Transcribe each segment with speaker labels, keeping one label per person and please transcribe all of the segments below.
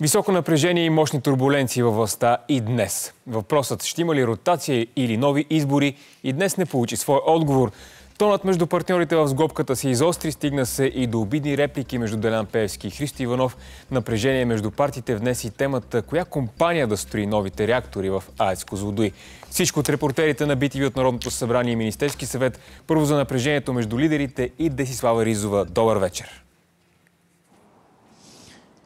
Speaker 1: Високо напрежение и мощни турбуленции във властта и днес. Въпросът ще има ли ротация или нови избори и днес не получи свой отговор. Тонът между партньорите в сглобката се изостри, стигна се и до обидни реплики между Делян Певски и Христо Иванов. Напрежение между партиите внеси темата коя компания да строи новите реактори в АЕЦ Козлодуй. Всичко от репортерите на BTV от Народното събрание и Министерски съвет. Първо за напрежението между лидерите и Десислава Ризова. Добър вечер!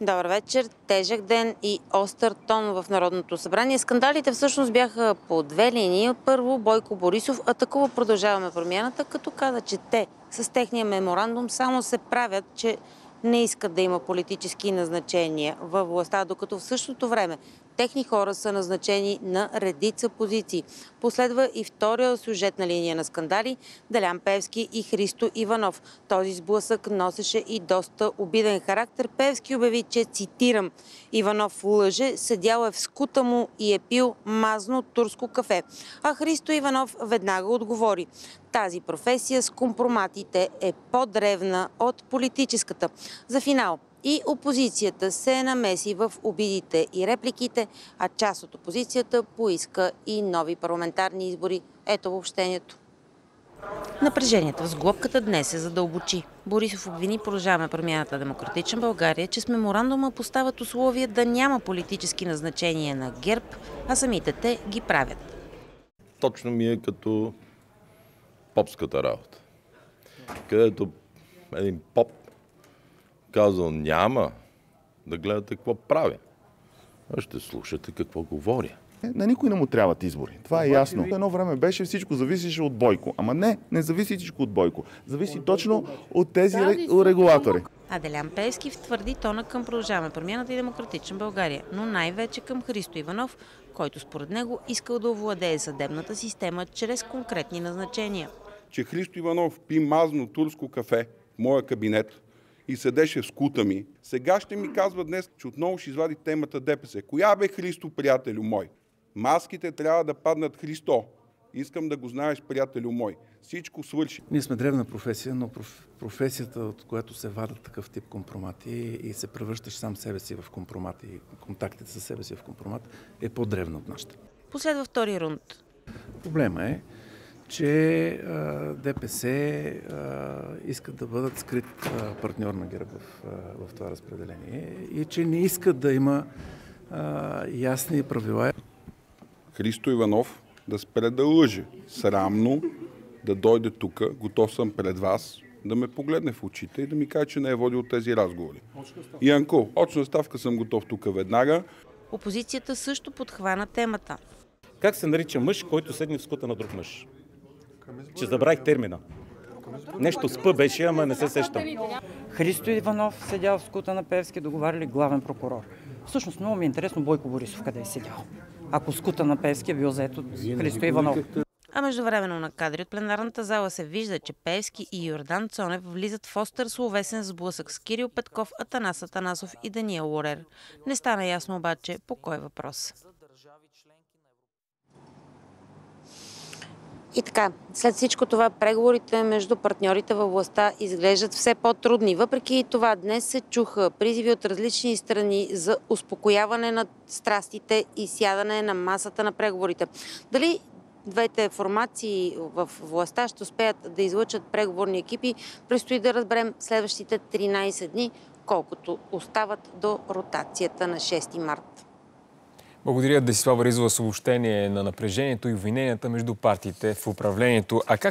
Speaker 2: Добър вечер. Тежък ден и остър тон в Народното събрание. Скандалите всъщност бяха по две линии. Първо Бойко Борисов атакува продължаваме промяната, като каза, че те с техния меморандум само се правят, че не искат да има политически назначения във властта, докато в същото време техни хора са назначени на редица позиции. Последва и втория сюжетна линия на скандали Делян Певски и Христо Иванов. Този сблъсък носеше и доста обиден характер. Певски обяви, че, цитирам, Иванов лъже, седял е в скута му и е пил мазно турско кафе. А Христо Иванов веднага отговори. Тази професия с компроматите е по-древна от политическата. За финал и опозицията се намеси в обидите и репликите, а част от опозицията поиска и нови парламентарни избори. Ето въобщението. Напрежението в сглобката днес се задълбочи. Борисов обвини продължаваме промяната Демократична България, че с меморандума поставят условия да няма политически назначения на ГЕРБ, а самите те ги правят.
Speaker 3: Точно ми е като попската работа, където един поп казал няма да гледате какво прави, а ще слушате какво говоря.
Speaker 4: На никой не му трябват избори. Това е ясно. Едно време беше всичко зависеше от Бойко. Ама не, не зависи всичко от Бойко. Зависи точно от тези регулатори.
Speaker 2: Аделян Певски втвърди тона към Продължаваме промяната и Демократична България, но най-вече към Христо Иванов, който според него искал да овладее съдебната система чрез конкретни назначения.
Speaker 5: Че Христо Иванов пи мазно турско кафе в моя кабинет, и седеше в скута ми, сега ще ми казва днес, че отново ще извади темата ДПС. Коя бе Христо, приятелю мой? Маските трябва да паднат Христо. Искам да го знаеш, приятелю мой. Всичко свърши.
Speaker 6: Ние сме древна професия, но професията, от която се вадат такъв тип компромати и се превръщаш сам себе си в компромат и контактите с себе си в компромат, е по-древна от нашата.
Speaker 2: Последва втори рунд.
Speaker 6: Проблема е, че а, ДПС а, искат да бъдат скрит а, партньор на ГЕРБ в, а, в това разпределение и че не искат да има а, ясни правила.
Speaker 5: Христо Иванов да спре да лъже. Срамно да дойде тук, готов съм пред вас, да ме погледне в очите и да ми каже, че не е водил тези разговори. Янко, очна ставка съм готов тук веднага.
Speaker 2: Опозицията също подхвана темата.
Speaker 7: Как се нарича мъж, който седне в скута на друг мъж? Че забравих термина. Нещо спъ беше, ама не се сещам.
Speaker 8: Христо Иванов седял в скута на Певски, договаряли главен прокурор. Всъщност много ми е интересно Бойко Борисов къде е седял. Ако скута на Певски е бил заед от Христо Иванов.
Speaker 2: А междувременно на кадри от пленарната зала се вижда, че Певски и Йордан Цонев влизат в остър словесен сблъсък с Кирил Петков, Атанас Атанасов и Даниел Лорер. Не стана ясно обаче по кой въпрос. И така, след всичко това преговорите между партньорите във властта изглеждат все по-трудни. Въпреки това днес се чуха призиви от различни страни за успокояване на страстите и сядане на масата на преговорите. Дали двете формации в властта ще успеят да излъчат преговорни екипи, предстои да разберем следващите 13 дни, колкото остават до ротацията на 6 март.
Speaker 1: Благодаря Десислава Ризова съобщение на напрежението и обвиненията между партиите в управлението. А как